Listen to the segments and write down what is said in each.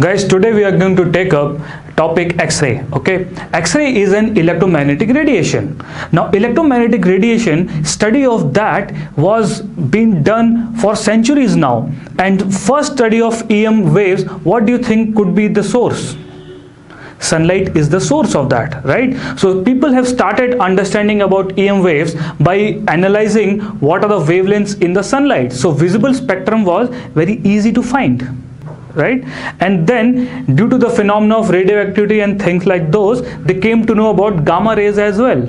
guys today we are going to take up topic x-ray okay? X-ray is an electromagnetic radiation. Now electromagnetic radiation study of that was being done for centuries now. And first study of em waves what do you think could be the source? Sunlight is the source of that right? So people have started understanding about em waves by analyzing what are the wavelengths in the sunlight. So visible spectrum was very easy to find right? And then due to the phenomena of radioactivity and things like those they came to know about gamma rays as well.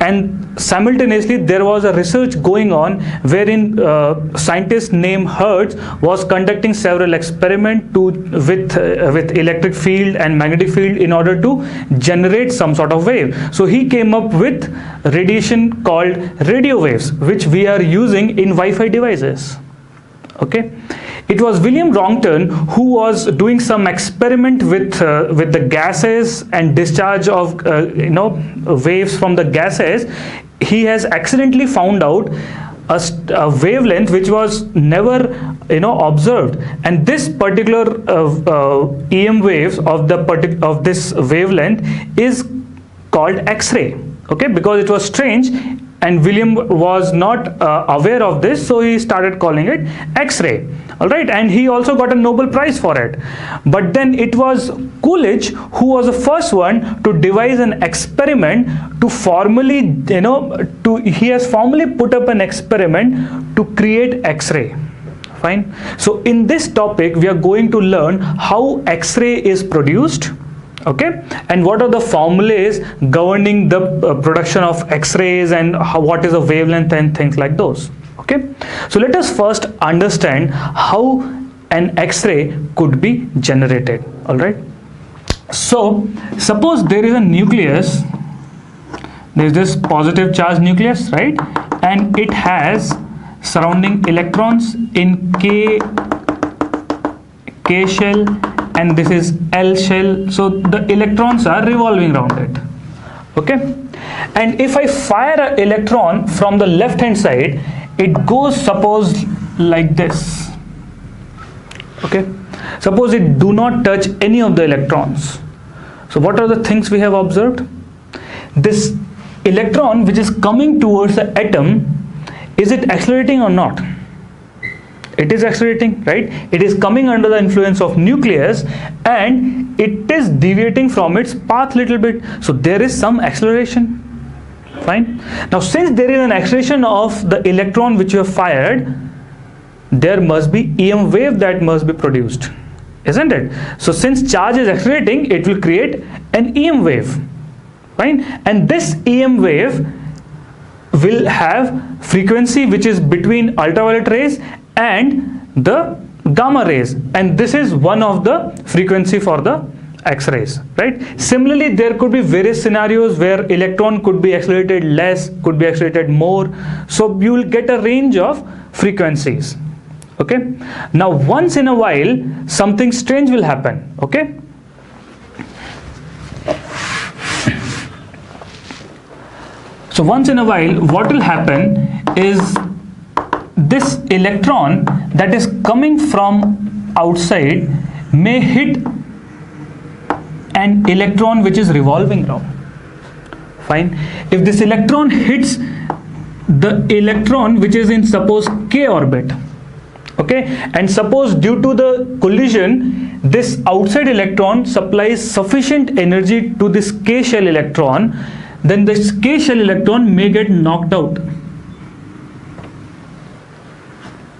And simultaneously there was a research going on wherein uh, scientist named Hertz was conducting several experiments to with uh, with electric field and magnetic field in order to generate some sort of wave. So he came up with radiation called radio waves which we are using in Wi-Fi devices. Okay it was William Röntgen who was doing some experiment with uh, with the gases and discharge of uh, you know waves from the gases. He has accidentally found out a, a, wavelength which was never you know observed. And this particular uh, uh EM waves of the of this wavelength is called X-ray okay? Because it was strange and William was not uh, aware of this so he started calling it X-ray all right and he also got a Nobel Prize for it. But then it was Coolidge who was the first one to devise an experiment to formally you know to he has formally put up an experiment to create X-ray. Fine? So in this topic we are going to learn how X-ray is produced okay? And what are the formulas governing the uh, production of x-rays and how, what is the wavelength and things like those okay? So let us first understand how an x-ray could be generated. All right so suppose there is a nucleus there is this positive charge nucleus right? And it has surrounding electrons in k k shell and this is L shell. So the electrons are revolving around it. Okay? And if I fire an electron from the left hand side it goes suppose like this. Okay? Suppose it do not touch any of the electrons. So what are the things we have observed? This electron which is coming towards the atom is it accelerating or not? It is accelerating right? It is coming under the influence of nucleus and it is deviating from its path little bit. So there is some acceleration fine. Now since there is an acceleration of the electron which you have fired there must be em wave that must be produced isn't it? So since charge is accelerating it will create an em wave. Fine. And this em wave will have frequency which is between ultraviolet rays and the gamma rays. And this is one of the frequency for the x-rays right? Similarly there could be various scenarios where electron could be accelerated less could be accelerated more. So you will get a range of frequencies okay? Now once in a while something strange will happen okay? So once in a while what will happen is this electron that is coming from outside may hit an electron which is revolving around. Fine. If this electron hits the electron which is in suppose k orbit okay and suppose due to the collision this outside electron supplies sufficient energy to this k shell electron then this k shell electron may get knocked out.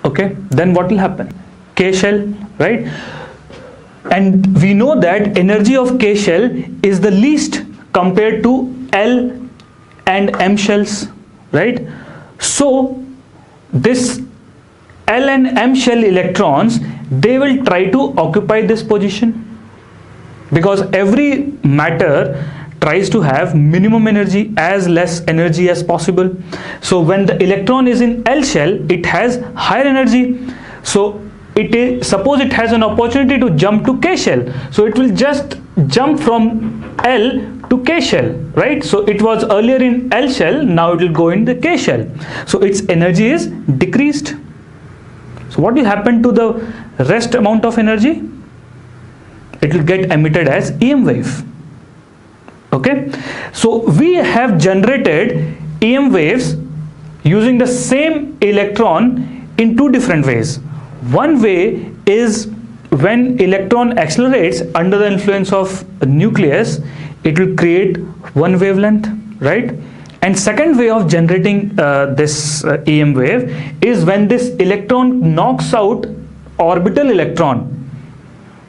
Okay? Then what will happen? K shell right and we know that energy of K shell is the least compared to L and M shells right? So this L and M shell electrons they will try to occupy this position because every matter tries to have minimum energy as less energy as possible. So when the electron is in L shell it has higher energy. So it is suppose it has an opportunity to jump to K shell so it will just jump from L to K shell right? So it was earlier in L shell now it will go in the K shell so its energy is decreased. So what will happen to the rest amount of energy? It will get emitted as em wave. Okay? So we have generated em waves using the same electron in two different ways one way is when electron accelerates under the influence of nucleus it will create one wavelength right? And second way of generating uh, this uh, em wave is when this electron knocks out orbital electron.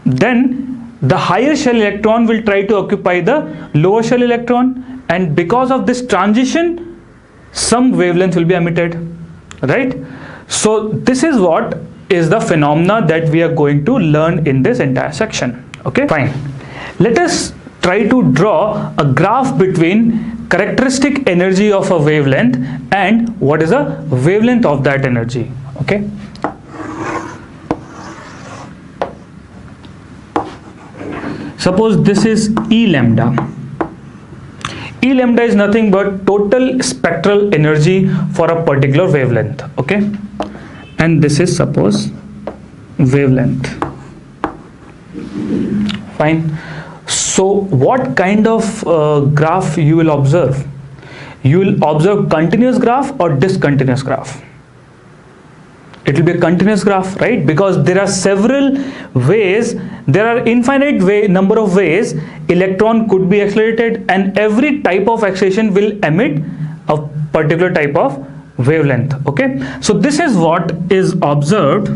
Then the higher shell electron will try to occupy the lower shell electron and because of this transition some wavelength will be emitted right? So this is what is the phenomena that we are going to learn in this entire section. Okay? Fine. Let us try to draw a graph between characteristic energy of a wavelength and what is a wavelength of that energy. Okay? Suppose this is E lambda. E lambda is nothing but total spectral energy for a particular wavelength. Okay and this is suppose wavelength. Fine. So what kind of uh, graph you will observe? You will observe continuous graph or discontinuous graph? It will be a continuous graph right? Because there are several ways there are infinite way number of ways electron could be accelerated and every type of acceleration will emit a particular type of wavelength okay? So this is what is observed.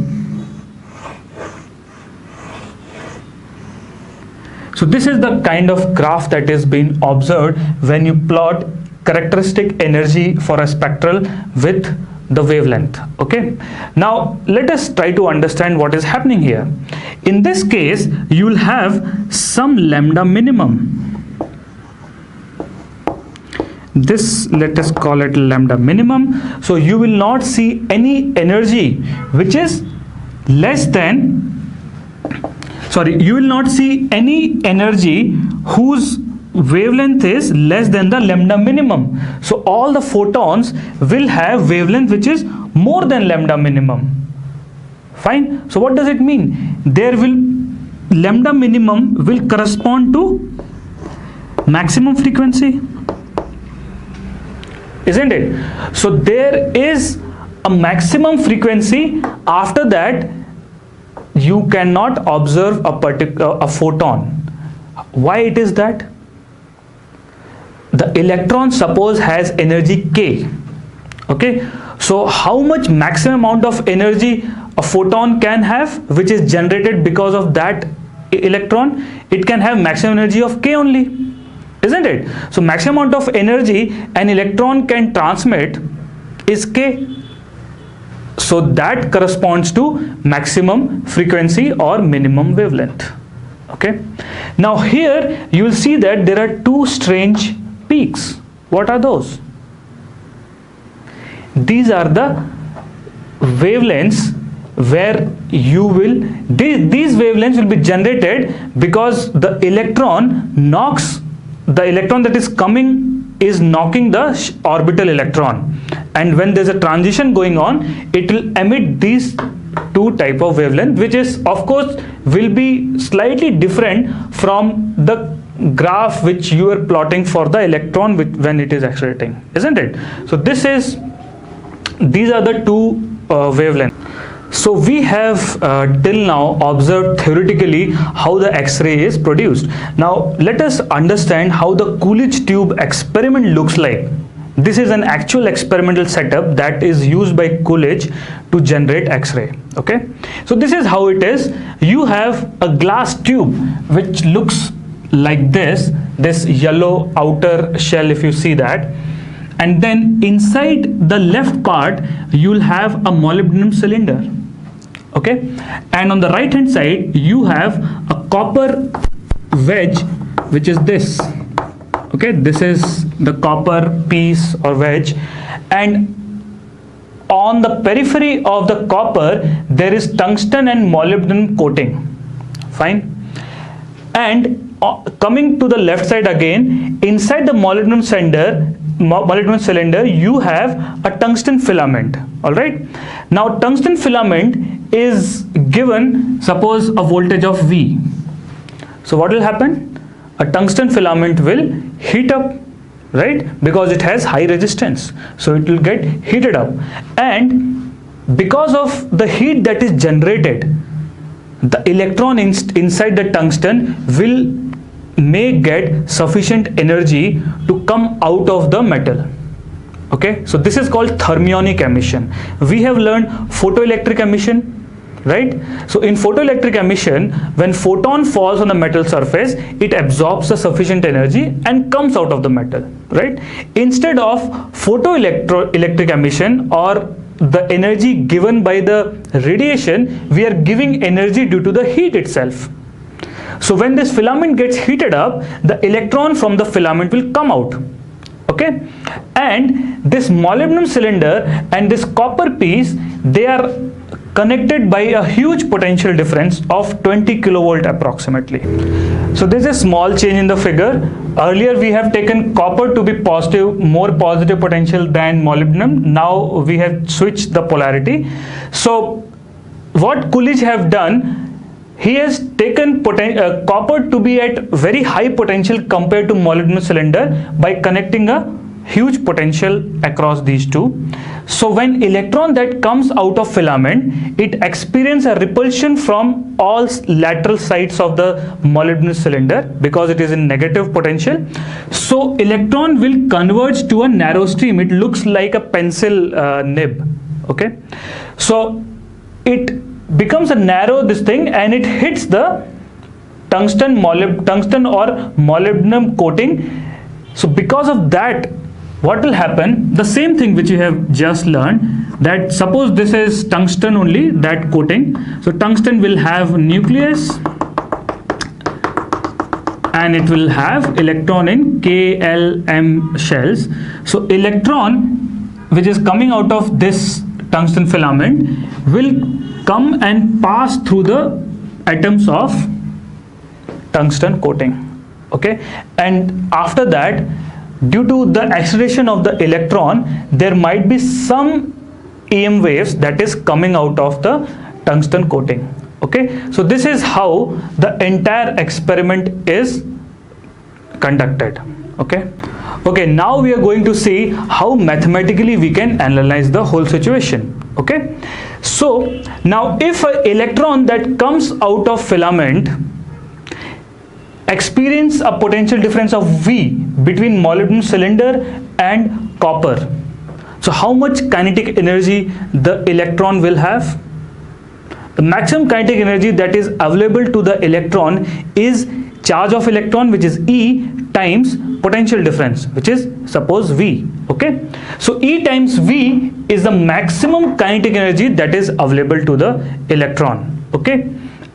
So this is the kind of graph that is being observed when you plot characteristic energy for a spectral with the wavelength okay? Now let us try to understand what is happening here. In this case you will have some lambda minimum this let us call it lambda minimum. So you will not see any energy which is less than sorry you will not see any energy whose wavelength is less than the lambda minimum. So all the photons will have wavelength which is more than lambda minimum. Fine? So what does it mean? There will lambda minimum will correspond to maximum frequency isn't it? So there is a maximum frequency. After that you cannot observe a particular uh, a photon. Why it is that? The electron suppose has energy k okay? So how much maximum amount of energy a photon can have which is generated because of that electron it can have maximum energy of k only isn't it? So maximum amount of energy an electron can transmit is k. So that corresponds to maximum frequency or minimum wavelength. Okay? Now here you will see that there are two strange peaks. What are those? These are the wavelengths where you will these, these wavelengths will be generated because the electron knocks the electron that is coming is knocking the orbital electron. And when there's a transition going on it will emit these two type of wavelength which is of course will be slightly different from the graph which you are plotting for the electron when it is accelerating isn't it? So this is these are the two uh, wavelengths so we have uh, till now observed theoretically how the X-ray is produced. Now let us understand how the Coolidge tube experiment looks like. This is an actual experimental setup that is used by Coolidge to generate X-ray. Okay, so this is how it is. You have a glass tube which looks like this this yellow outer shell if you see that and then inside the left part you'll have a molybdenum cylinder okay? And on the right hand side you have a copper wedge which is this. Okay? This is the copper piece or wedge. And on the periphery of the copper there is tungsten and molybdenum coating. Fine? And uh, coming to the left side again inside the molybdenum cylinder molybdenum cylinder you have a tungsten filament all right now tungsten filament is given suppose a voltage of v. So what will happen? A tungsten filament will heat up right? Because it has high resistance. So it will get heated up. And because of the heat that is generated the electron in inside the tungsten will may get sufficient energy to come out of the metal. Okay? So this is called thermionic emission. We have learned photoelectric emission right? So in photoelectric emission when photon falls on the metal surface it absorbs the sufficient energy and comes out of the metal right? Instead of photoelectric emission or the energy given by the radiation we are giving energy due to the heat itself so when this filament gets heated up the electron from the filament will come out. Okay? And this molybdenum cylinder and this copper piece they are connected by a huge potential difference of 20 kilovolt approximately. So this is a small change in the figure. Earlier we have taken copper to be positive more positive potential than molybdenum. Now we have switched the polarity. So what Coolidge have done he has taken uh, copper to be at very high potential compared to molybdenum cylinder by connecting a huge potential across these two. So when electron that comes out of filament it experience a repulsion from all lateral sides of the molybdenum cylinder because it is in negative potential. So electron will converge to a narrow stream. It looks like a pencil uh, nib. Okay? So it becomes a narrow this thing and it hits the tungsten tungsten or molybdenum coating. So because of that what will happen? The same thing which you have just learned that suppose this is tungsten only that coating. So tungsten will have nucleus and it will have electron in KLM shells. So electron which is coming out of this tungsten filament will come and pass through the atoms of tungsten coating okay? And after that due to the acceleration of the electron there might be some EM waves that is coming out of the tungsten coating okay? So this is how the entire experiment is conducted okay? Okay now we are going to see how mathematically we can analyze the whole situation okay? So now if an electron that comes out of filament experience a potential difference of V between molybdenum cylinder and copper. So how much kinetic energy the electron will have? The maximum kinetic energy that is available to the electron is charge of electron which is E times potential difference which is suppose V okay? So E times V is the maximum kinetic energy that is available to the electron okay?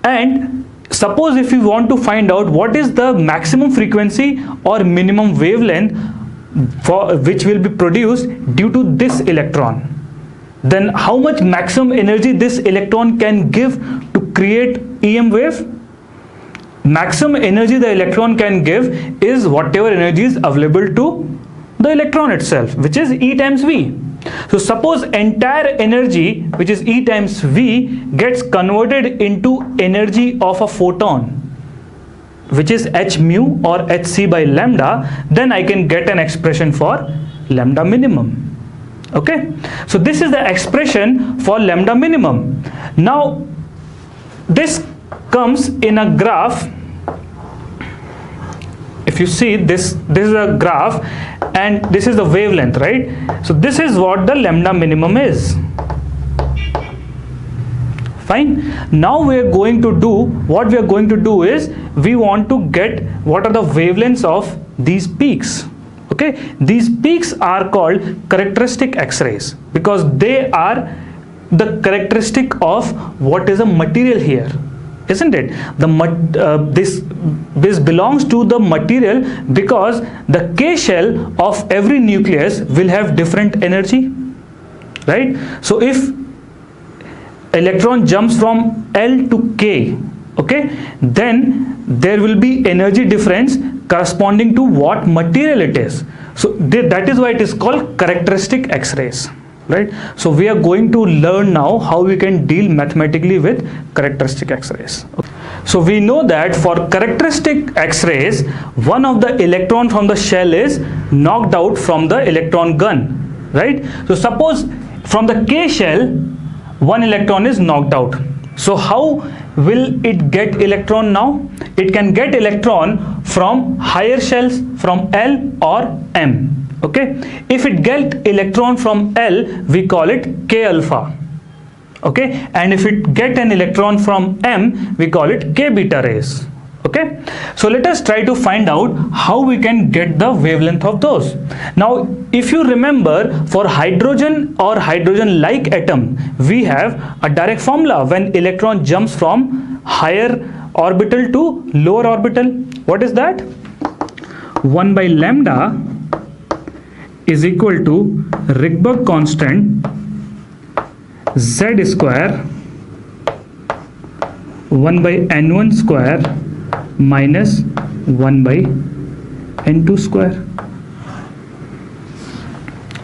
And suppose if you want to find out what is the maximum frequency or minimum wavelength for which will be produced due to this electron then how much maximum energy this electron can give to create EM wave maximum energy the electron can give is whatever energy is available to the electron itself which is E times V. So suppose entire energy which is E times V gets converted into energy of a photon which is h mu or hc by lambda then I can get an expression for lambda minimum. Okay? So this is the expression for lambda minimum. Now this comes in a graph. If you see this this is a graph and this is the wavelength right? So this is what the lambda minimum is. Fine. Now we are going to do what we are going to do is we want to get what are the wavelengths of these peaks? Okay? These peaks are called characteristic x-rays because they are the characteristic of what is a material here isn't it? The uh, this this belongs to the material because the k shell of every nucleus will have different energy right? So if electron jumps from l to k okay then there will be energy difference corresponding to what material it is. So that is why it is called characteristic x-rays right so we are going to learn now how we can deal mathematically with characteristic x-rays. So we know that for characteristic X-rays, one of the electron from the shell is knocked out from the electron gun, right? So suppose from the K shell, one electron is knocked out. So how will it get electron now? It can get electron from higher shells from L or M. Okay, if it get electron from L, we call it K alpha. Okay? And if it get an electron from m we call it k beta rays. Okay? So let us try to find out how we can get the wavelength of those. Now if you remember for hydrogen or hydrogen like atom we have a direct formula. When electron jumps from higher orbital to lower orbital what is that? 1 by lambda is equal to Rydberg constant z square 1 by n1 square minus 1 by n2 square.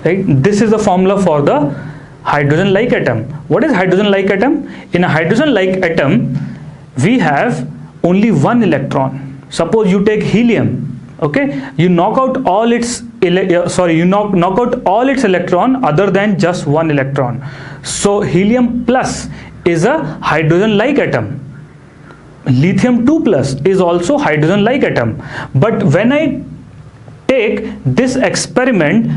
Right? This is the formula for the hydrogen like atom. What is hydrogen like atom? In a hydrogen like atom we have only one electron. Suppose you take helium okay? You knock out all its uh, sorry you knock, knock out all its electron other than just one electron. So helium plus is a hydrogen like atom. Lithium 2 plus is also hydrogen like atom. But when i take this experiment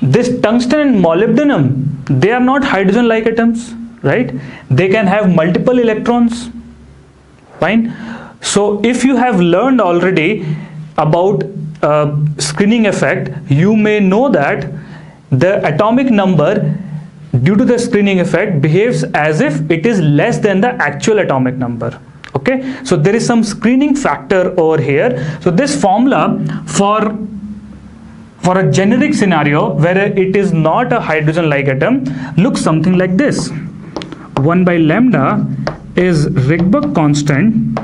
this tungsten and molybdenum they are not hydrogen like atoms right? They can have multiple electrons. Fine? So if you have learned already about uh, screening effect, you may know that the atomic number due to the screening effect behaves as if it is less than the actual atomic number. Okay? So there is some screening factor over here. So this formula for for a generic scenario where it is not a hydrogen like atom looks something like this. 1 by lambda is Rydberg constant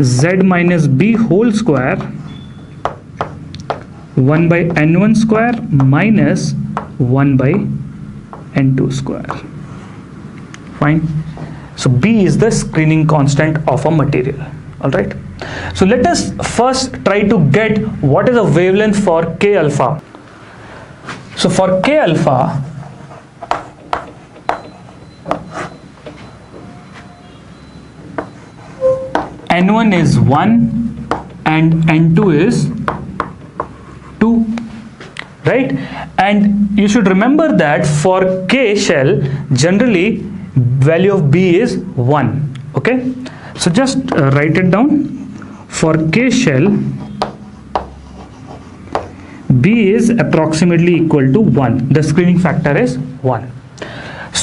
z minus b whole square 1 by n1 square minus 1 by n2 square. Fine. So b is the screening constant of a material. All right? So let us first try to get what is the wavelength for k alpha. So for k alpha n1 is 1 and n2 is 2 right? And you should remember that for k shell generally value of b is 1 okay? So just uh, write it down. For k shell b is approximately equal to 1 the screening factor is 1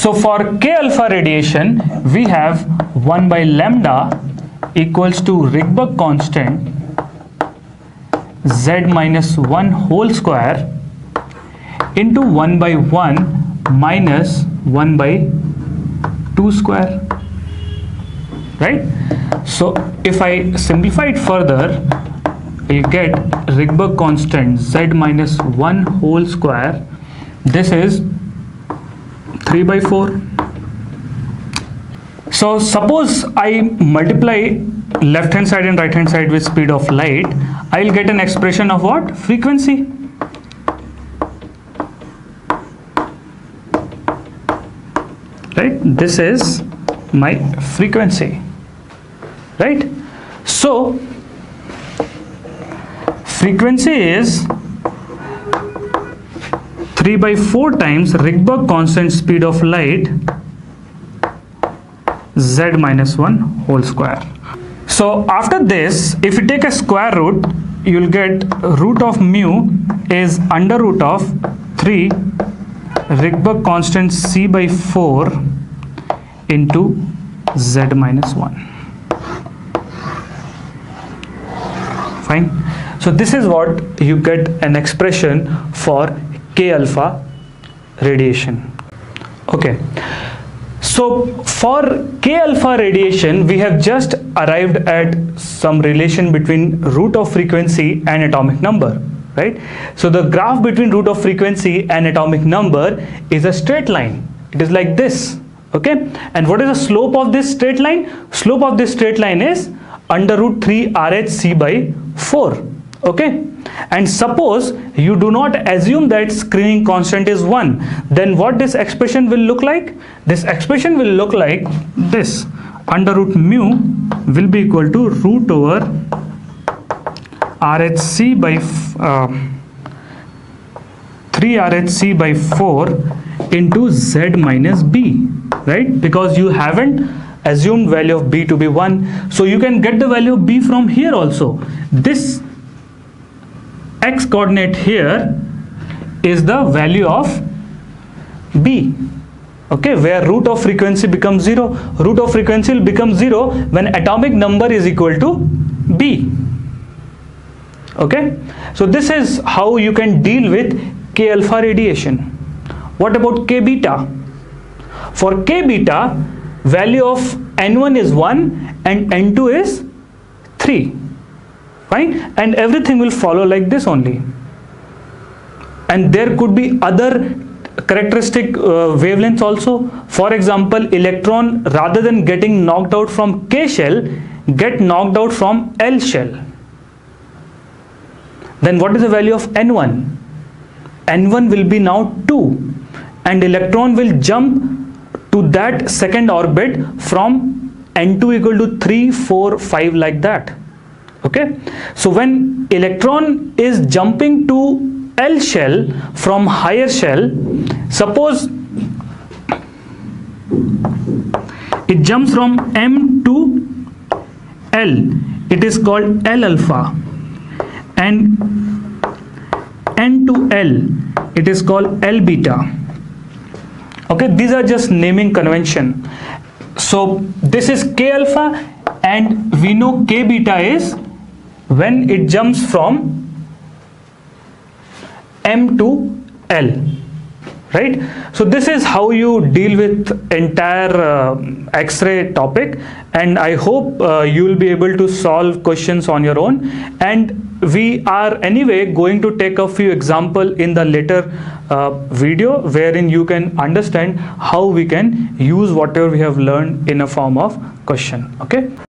so for k alpha radiation we have 1 by lambda equals to Rydberg constant z minus 1 whole square into 1 by 1 minus 1 by 2 square. Right? So if I simplify it further you get Rydberg constant z minus 1 whole square. This is 3 by 4 so suppose I multiply left hand side and right hand side with speed of light, I will get an expression of what? Frequency. Right? This is my frequency. Right? So frequency is 3 by 4 times Rydberg constant speed of light z minus 1 whole square. So after this, if you take a square root, you'll get root of mu is under root of 3 Rydberg constant c by 4 into z minus 1. Fine. So this is what you get an expression for k alpha radiation. Okay. So for K alpha radiation, we have just arrived at some relation between root of frequency and atomic number, right? So the graph between root of frequency and atomic number is a straight line. It is like this, okay and what is the slope of this straight line slope of this straight line is under root 3 rhc by 4 okay and suppose you do not assume that screening constant is 1 then what this expression will look like? This expression will look like this. Under root mu will be equal to root over RHC by uh, 3 RHC by 4 into Z minus B right? Because you haven't assumed value of B to be 1 so you can get the value of B from here also. This x coordinate here is the value of B. Okay where root of frequency becomes 0 root of frequency will become 0 when atomic number is equal to b. Okay? So this is how you can deal with k alpha radiation. What about k beta? For k beta value of n1 is 1 and n2 is 3 right and everything will follow like this only. And there could be other characteristic uh, wavelengths also. For example electron rather than getting knocked out from k shell get knocked out from l shell. Then what is the value of n1 n1 will be now 2 and electron will jump to that second orbit from n2 equal to 3 4 5 like that okay? So when electron is jumping to L shell from higher shell suppose it jumps from M to L. It is called L alpha. And N to L it is called L beta. Okay? These are just naming convention. So this is K alpha and we know K beta is when it jumps from M to L right? So this is how you deal with entire uh, x-ray topic and i hope uh, you will be able to solve questions on your own. And we are anyway going to take a few example in the later uh, video wherein you can understand how we can use whatever we have learned in a form of question okay